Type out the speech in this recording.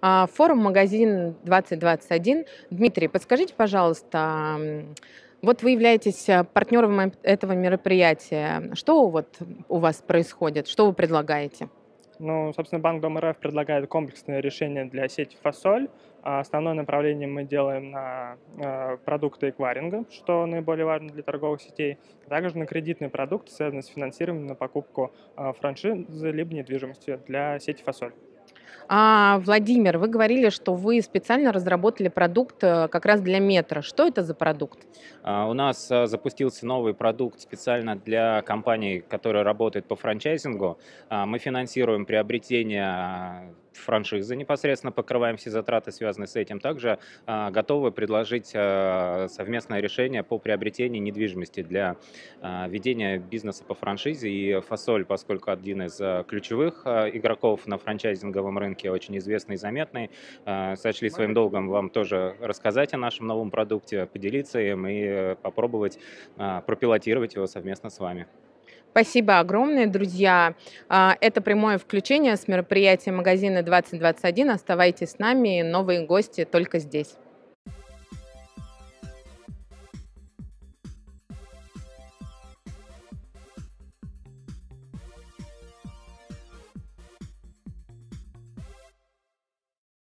Форум «Магазин 2021». Дмитрий, подскажите, пожалуйста, вот вы являетесь а, партнером этого мероприятия. Что вот у вас происходит? Что вы предлагаете? Ну, собственно, Банк Дом РФ предлагает комплексное решение для сети «Фасоль». А Основное направление мы делаем на э, продукты эквайринга, что наиболее важно для торговых сетей, также на кредитные продукты, связанные с финансированием на покупку э, франшизы либо недвижимости для сети «Фасоль». А, Владимир, вы говорили, что вы специально разработали продукт э, как раз для метро. Что это за продукт? А, У нас а, запустился новый продукт специально для компаний, которые работают по франчайзингу. А, Мы финансируем приобретение а, франшизы, непосредственно покрываем все затраты, связанные с этим. Также а, готовы предложить а, совместное решение по приобретению недвижимости для а, ведения бизнеса по франшизе. И Фасоль, поскольку один из ключевых игроков на франчайзинговом рынке, очень известный и заметный, сочли своим долгом вам тоже рассказать о нашем новом продукте, поделиться им и э, попробовать пропилотировать его совместно с вами. Спасибо огромное, друзья. А, Это прямое включение с мероприятия магазина 2021. Оставайтесь с нами. Новые гости только здесь.